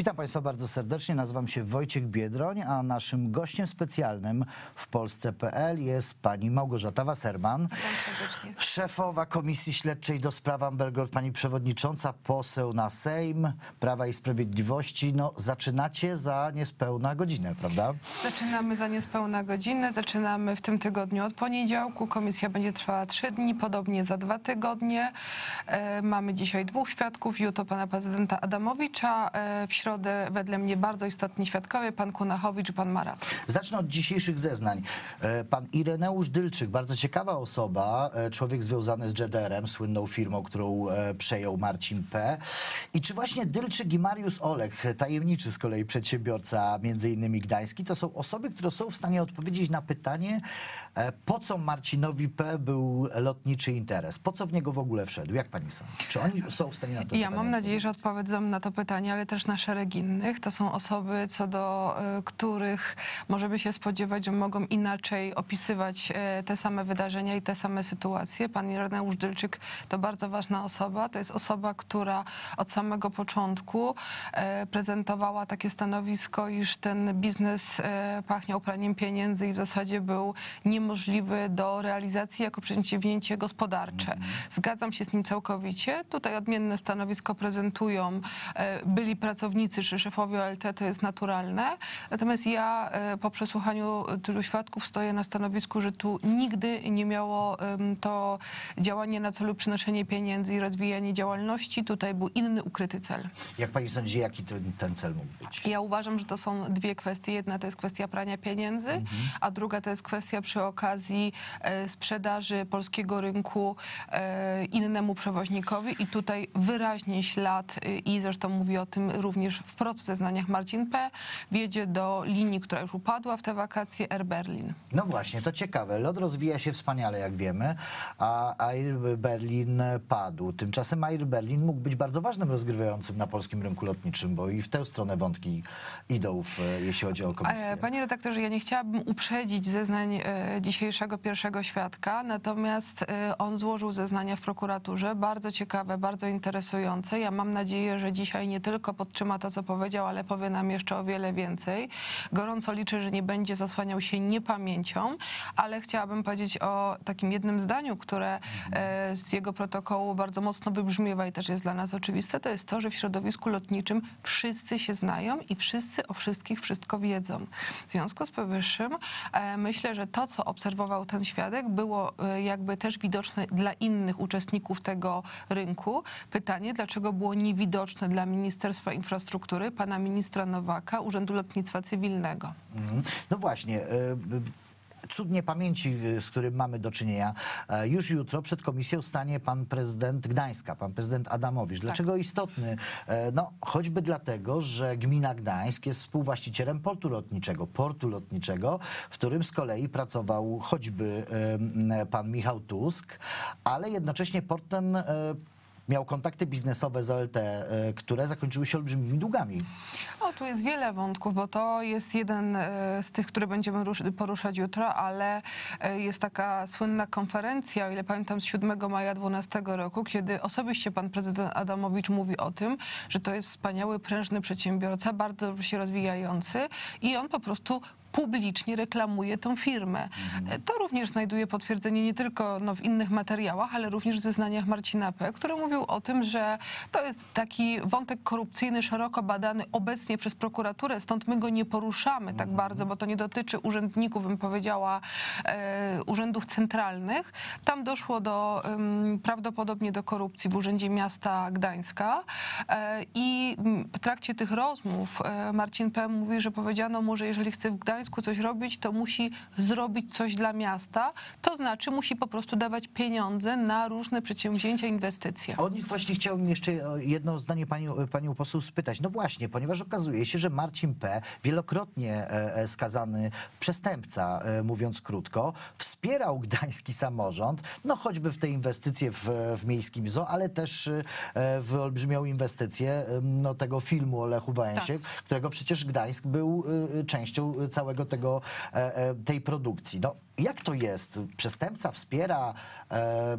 Witam Państwa bardzo serdecznie. Nazywam się Wojciech Biedroń, a naszym gościem specjalnym w Polsce.pl jest pani Małgorzata Wasserman, szefowa Komisji Śledczej do spraw Ambergold, pani przewodnicząca, poseł na Sejm Prawa i Sprawiedliwości. No, zaczynacie za niespełna godzinę, prawda? Zaczynamy za niespełna godzinę, zaczynamy w tym tygodniu od poniedziałku. Komisja będzie trwała trzy dni, podobnie za dwa tygodnie. E, mamy dzisiaj dwóch świadków, jutro pana prezydenta Adamowicza, e, w środę wedle mnie bardzo istotni świadkowie, pan Kunachowicz i pan Marat. Zacznę od dzisiejszych zeznań. E, Pan Ireneusz Dylczyk, bardzo ciekawa osoba, e, człowiek związany z JDR-em, słynną firmą, którą e, przejął Marcin P. I czy właśnie Dylczyk i Mariusz Olek, tajemniczy z kolei przedsiębiorca, między innymi gdański, to są osoby, które są w stanie odpowiedzieć na pytanie, po co Marcinowi P. był lotniczy interes? Po co w niego w ogóle wszedł? Jak pani sądzi? Czy oni są w stanie na to Ja pytanie mam nadzieję, że odpowiedzą na to pytanie, ale też na szereg innych. To są osoby, co do y, których możemy się spodziewać, że mogą inaczej opisywać y, te same wydarzenia i te same sytuacje. Pan Ireneusz Dylczyk to bardzo ważna osoba. To jest osoba, która od samego początku y, prezentowała takie stanowisko, iż ten biznes pachniał praniem pieniędzy i w zasadzie był niemożliwy do realizacji jako przedsięwzięcie gospodarcze. Zgadzam się z nim całkowicie. Tutaj odmienne stanowisko prezentują byli pracownicy czy szefowie OLT, to jest naturalne. Natomiast ja e, po przesłuchaniu tylu świadków stoję na stanowisku, że tu nigdy nie miało to działanie na celu przynoszenie pieniędzy i rozwijanie działalności. Tutaj był inny ukryty cel. Jak pani sądzi, jaki ten, ten cel mógł być? Ja uważam, że to są dwie kwestie. Jedna to jest kwestia prania pieniędzy, a druga to jest kwestia przy okazji e, sprzedaży polskiego rynku e, innemu przewoźnikowi i tutaj wyraźnie ślad i zresztą mówi o tym również wprost w zeznaniach Marcin P. wiedzie do linii, która już upadła w te wakacje, Air Berlin. No właśnie, to ciekawe. Lot rozwija się wspaniale, jak wiemy, a Air Berlin padł. Tymczasem Air Berlin mógł być bardzo ważnym rozgrywającym na polskim rynku lotniczym, bo i w tę stronę wątki idą, w, jeśli chodzi o komisję. E, Panie redaktorze, ja nie chciałabym uprzedzić zeznań e, dzisiejszego pierwszego świadka, natomiast e, on złożył zeznania w prokuraturze, bardzo ciekawe, bardzo interesujące. Ja mam nadzieję, że dzisiaj nie tylko podtrzyma to, co powiedział, ale powie nam jeszcze o wiele więcej. Gorąco liczę, że nie będzie zasłaniał się niepamięcią, ale chciałabym powiedzieć o takim jednym zdaniu, które e, z jego protokołu bardzo mocno wybrzmiewa i też jest dla nas oczywiste, to jest to, że w środowisku lotniczym wszyscy się znają i wszyscy o wszystkich wszystko wiedzą. W związku z powyższym e, myślę, że to, co obserwował ten świadek, było e, jakby też widoczne dla innych uczestników tego rynku. Pytanie, dlaczego było niewidoczne dla Ministerstwa Infrastruktury, pana ministra Nowaka, Urzędu Lotnictwa Cywilnego. Mhm. No właśnie. y, y, Cud niepamięci, y, z którym mamy do czynienia. E, Już jutro przed komisją stanie pan prezydent Gdańska, pan prezydent Adamowicz. Dlaczego istotny? E, No, choćby dlatego, że gmina Gdańsk jest współwłaścicielem portu lotniczego, portu lotniczego, w którym z kolei pracował choćby pan Michał Tusk, ale jednocześnie port ten e, miał kontakty biznesowe z OLT, e, które zakończyły się olbrzymimi długami. O, tu jest wiele wątków, bo to jest jeden e, z tych, które będziemy rusz- poruszać jutro, ale e, jest taka słynna konferencja, o ile pamiętam, z 7 maja 12 roku, kiedy osobiście pan prezydent Adamowicz mówi o tym, że to jest wspaniały, prężny przedsiębiorca, bardzo się rozwijający i on po prostu publicznie reklamuje tą firmę. E, To również znajduje potwierdzenie nie tylko no, w innych materiałach, ale również w zeznaniach Marcina P., który mówił o tym, że to jest taki wątek korupcyjny szeroko badany obecnie przez prokuraturę, stąd my go nie poruszamy tak bardzo, bo to nie dotyczy urzędników, bym powiedziała, e, urzędów centralnych. Tam doszło do em, prawdopodobnie do korupcji w Urzędzie Miasta Gdańska e, i w trakcie tych rozmów e, Marcin P. mówi, że powiedziano mu, że jeżeli chce w Gdańsku coś robić, to musi zrobić coś dla miasta, to znaczy musi po prostu dawać pieniądze na różne przedsięwzięcia, inwestycje. O nich właśnie chciałbym jeszcze o jedno zdanie panią, panią poseł spytać. No właśnie, ponieważ okazuje się, że Marcin P., wielokrotnie e, e, skazany przestępca, e, mówiąc krótko, wspierał gdański samorząd, no choćby w te inwestycje w, w miejskim zoo, ale też e, w olbrzymią inwestycję e, no, tego filmu o Lechu Wałęsie, którego przecież Gdańsk był e, częścią całego tego, e, e, tej produkcji. No, jak to jest? Przestępca wspiera e,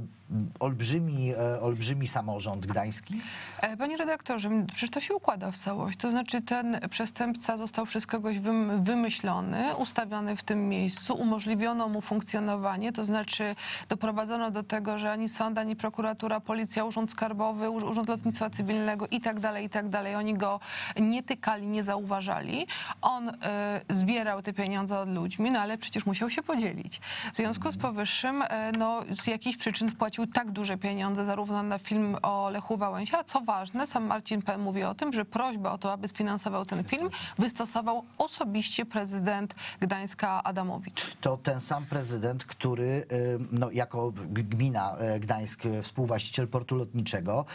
olbrzymi, e, olbrzymi samorząd gdański? E, Panie redaktorze, przecież to się układa w całość. To znaczy ten przestępca został przez kogoś wym- wymyślony, ustawiony w tym miejscu, umożliwiono mu funkcjonowanie, to znaczy doprowadzono do tego, że ani sąd, ani prokuratura, policja, urząd skarbowy, Ur- urząd lotnictwa cywilnego i tak dalej, i tak dalej, oni go nie tykali, nie zauważali. On y, zbierał te pieniądze od ludźmi, no ale przecież musiał się podzielić. W związku z powyższym, y, no z jakichś przyczyn wpłacił tak duże pieniądze zarówno na film o Lechu a co ważne, sam Marcin P. mówi o tym, że prośbę o to, aby sfinansował ten film, wystosował osobiście prezydent Gdańska Adamowicz. To ten sam prezydent, który y, no, jako gmina e, Gdańsk, e, współwłaściciel portu lotniczego,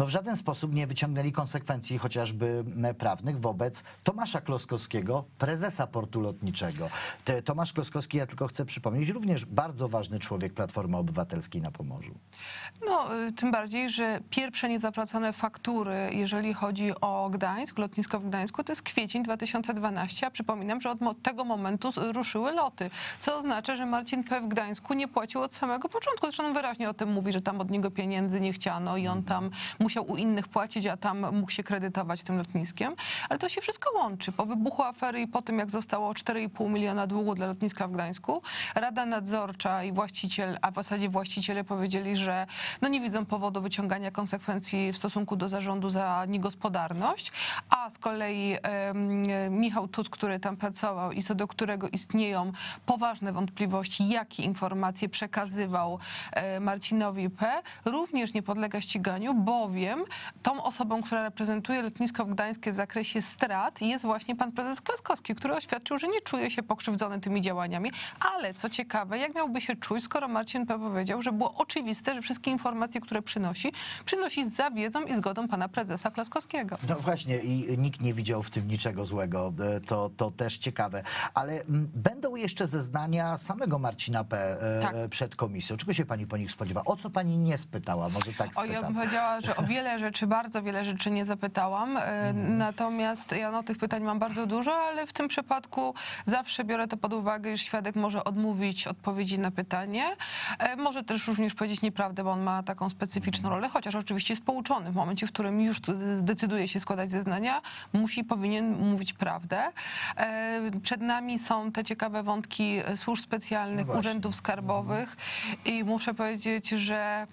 no, w żaden sposób nie wyciągnęli konsekwencji chociażby prawnych wobec Tomasza Kloskowskiego, prezesa portu lotniczego. Tomasz Kloskowski, ja tylko chcę przypomnieć, również bardzo ważny człowiek Platformy Obywatelskiej na Pomorzu. No, y, tym bardziej, że pierwsze niezapłacone faktury, jeżeli chodzi o Gdańsk, lotnisko w Gdańsku, to jest kwiecień 2012, a przypominam, że od tego momentu ruszyły loty, co oznacza, że Marcin P. w Gdańsku nie płacił od samego początku. Zresztą wyraźnie o tym mówi, że tam od niego pieniędzy nie chciano i on tam musiał u innych płacić, a tam mógł się kredytować tym lotniskiem. Ale to się wszystko łączy. Po wybuchu afery i po tym, jak zostało 4,5 miliona długu dla lotniska w Gdańsku, Rada Nadzorcza i właściciel, a w zasadzie właściciele powiedzieli, że no nie widzą powodu wyciągania konsekwencji w stosunku do zarządu za niegospodarność, a z kolei Michał Tusk, który tam pracował i co do którego istnieją poważne wątpliwości, jakie informacje przekazywał e, Marcinowi P., również nie podlega ściganiu, bowiem tą osobą, która reprezentuje lotnisko gdańskie w zakresie strat jest właśnie pan prezes Klaskowski, który oświadczył, że nie czuje się pokrzywdzony tymi działaniami, ale co ciekawe, jak miałby się czuć, skoro Marcin P. powiedział, że było oczywiste, że wszystkie informacje, które przynosi, przynosi za wiedzą i zgodą pana prezesa Klaskowskiego. No właśnie, i nikt nie widział w tym niczego złego. E, To, to też ciekawe. Ale mm, będą jeszcze zeznania samego Marcina P. e, Tak. przed komisją. Czego się pani po nich spodziewa? O co pani nie spytała? Może tak O, spytam. ja bym powiedziała, że o wiele rzeczy, bardzo wiele rzeczy nie zapytałam. e, Mhm. Natomiast ja no, tych pytań mam bardzo dużo, ale w tym przypadku zawsze biorę to pod uwagę, że świadek może odmówić odpowiedzi na pytanie. E, Może też również powiedzieć nieprawdę, bo on ma taką specyficzną Mhm. rolę, chociaż oczywiście jest pouczony. W momencie, w którym już zdecyduje się składać zeznania, musi, powinien mówić prawdę. E, Przed nami są te ciekawe wątki służb specjalnych, No urzędów skarbowych i muszę powiedzieć, że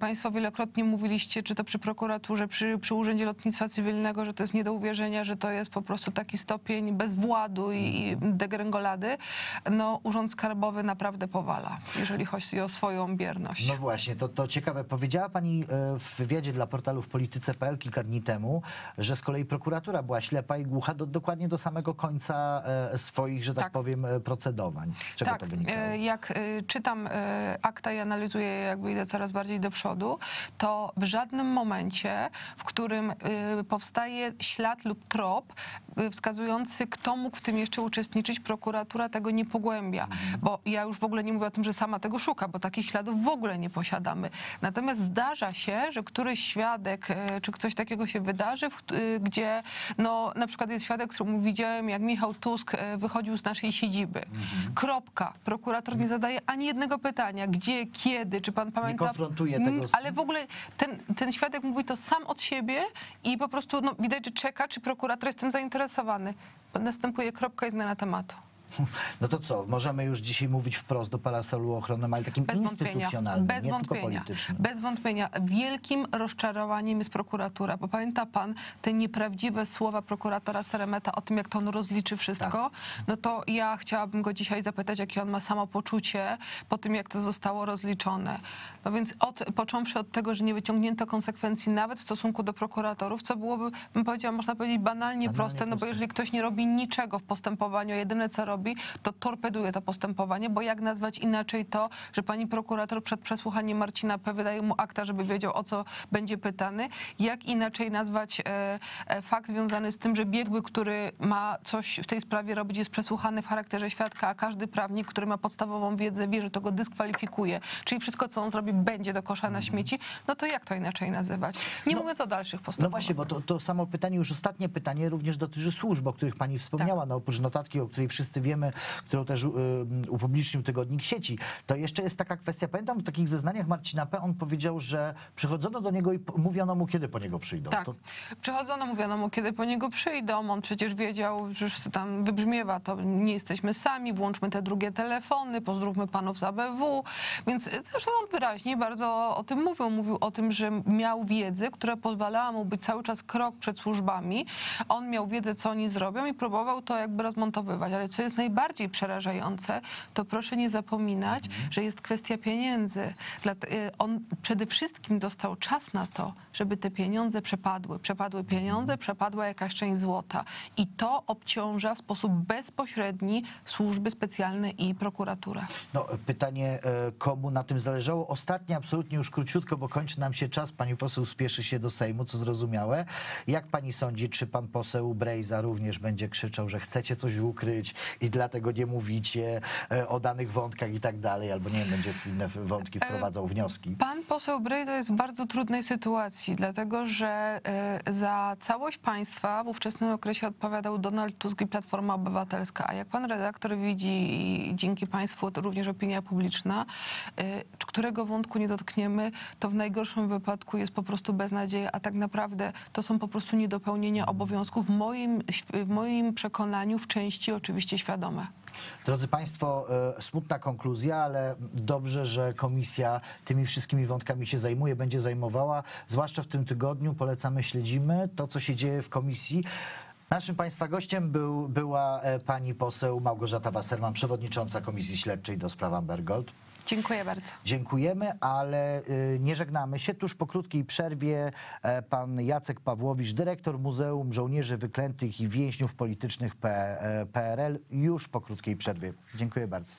Państwo wielokrotnie mówiliście, czy to przy prokuraturze, przy, przy Urzędzie Lotnictwa Cywilnego, że to jest nie do uwierzenia, że to jest po prostu taki stopień bezwładu i, i degrengolady. No, Urząd Skarbowy naprawdę powala, jeżeli chodzi o swoją bierność. No właśnie, to, to ciekawe. Powiedziała pani e, w wywiadzie dla portalu w polityce.pl kilka dni temu, że z kolei prokuratura była ślepa i głucha do, dokładnie do samego końca e, swoich, że tak, Tak. powiem, e, procedowań. Z czego tak, to wynikało? e, jak czytam akta i analizuję jakby idę coraz bardziej do przodu, to w żadnym momencie, w którym e, powstaje ślad lub trop e, wskazujący, kto mógł w tym jeszcze uczestniczyć, prokuratura tego nie pogłębia. Bo ja już w ogóle nie mówię o tym, że sama tego szuka, bo takich śladów w ogóle nie posiadamy. Natomiast zdarza się, że któryś świadek, e, czy coś takiego się wydarzy, gdzie no, na przykład jest świadek, któremu widziałem, jak Michał Tusk wychodził z naszej siedziby. Kropka. Prokurator nie zadaje ani jednego pytania. Gdzie, kiedy, czy pan pamięta? konfrontuje tego z- Ale w ogóle ten, ten świadek mówi to sam od siebie i po prostu no, widać, że czeka, czy prokurator jest tym zainteresowany. Następuje kropka i zmiana tematu. No to co, możemy już dzisiaj mówić wprost do parasolu ochronnym, ale takim Bez instytucjonalnym, Bez nie wątpienia. tylko politycznym. Bez wątpienia. Wielkim rozczarowaniem jest prokuratura. Bo pamięta pan te nieprawdziwe słowa prokuratora Seremeta o tym, jak to on rozliczy wszystko? Tak. No to ja chciałabym go dzisiaj zapytać, jakie on ma samopoczucie po tym, jak to zostało rozliczone. No więc od, począwszy od tego, że nie wyciągnięto konsekwencji nawet w stosunku do prokuratorów, co byłoby, bym powiedziała, można powiedzieć banalnie, Banalnie proste, no bo proste. jeżeli ktoś nie robi niczego w postępowaniu, jedyne co robi, to torpeduje to postępowanie, bo jak nazwać inaczej to, że pani prokurator przed przesłuchaniem Marcina P. wydaje mu akta, żeby wiedział, o co będzie pytany. Jak inaczej nazwać e, e, fakt związany z tym, że biegły, który ma coś w tej sprawie robić, jest przesłuchany w charakterze świadka, a każdy prawnik, który ma podstawową wiedzę, wie, że to go dyskwalifikuje, czyli wszystko, co on zrobi, będzie do kosza na śmieci, no to jak to inaczej nazywać? Nie mówiąc o dalszych No postępowaniach. właśnie, bo to, to samo pytanie, już ostatnie pytanie również dotyczy służb, o których pani wspomniała. Tak. No oprócz notatki, o której wszyscy wiemy, wiemy, którą też y, upublicznił tygodnik sieci, to jeszcze jest taka kwestia, pamiętam w takich zeznaniach Marcina P. on powiedział, że przychodzono do niego i mówiono mu, kiedy po niego przyjdą. Tak. To, Przychodzono, mówiono mu, kiedy po niego przyjdą. On przecież wiedział, że tam wybrzmiewa to, nie jesteśmy sami, włączmy te drugie telefony, pozdrówmy panów z ABW. Więc zresztą on wyraźnie bardzo o tym mówił. Mówił o tym, że miał wiedzę, która pozwalała mu być cały czas krok przed służbami. On miał wiedzę, co oni zrobią i próbował to jakby rozmontowywać. Ale co jest najbardziej przerażające, to proszę nie zapominać, że jest kwestia pieniędzy. Y, On przede wszystkim dostał czas na to, żeby te pieniądze przepadły. Przepadły pieniądze, przepadła jakaś część złota. I to obciąża w sposób bezpośredni służby specjalne i prokuraturę. no, pytanie, e, komu na tym zależało? Ostatnie, absolutnie już króciutko, bo kończy nam się czas. Pani poseł spieszy się do Sejmu, co zrozumiałe. Jak pani sądzi, czy pan poseł Brejza również będzie krzyczał, że chcecie coś ukryć i dlatego nie mówicie e, o danych wątkach i tak dalej, albo nie wiem, będzie w inne wątki wprowadzał wnioski? Pan poseł Brejza jest w bardzo trudnej sytuacji, dlatego że e, za całość państwa w ówczesnym okresie odpowiadał Donald Tusk i Platforma Obywatelska. A jak pan redaktor widzi, i dzięki państwu to również opinia publiczna, e, którego wątku nie dotkniemy, to w najgorszym wypadku jest po prostu beznadzieja, a tak naprawdę to są po prostu niedopełnienia obowiązków w moim, w moim przekonaniu w części oczywiście świadome. Drodzy Państwo, e, smutna konkluzja, ale dobrze, że komisja tymi wszystkimi wątkami się zajmuje, będzie zajmowała, zwłaszcza w tym tygodniu. Polecamy, śledzimy to, co się dzieje w komisji. Naszym Państwa gościem był, była e, pani poseł Małgorzata Wasserman, przewodnicząca Komisji Śledczej do spraw Amber Gold. Dziękuję bardzo. Dziękujemy, ale y, nie żegnamy się. Tuż po krótkiej przerwie e, pan Jacek Pawłowicz, dyrektor Muzeum Żołnierzy Wyklętych i Więźniów Politycznych P- e, PRL, już po krótkiej przerwie. Dziękuję bardzo.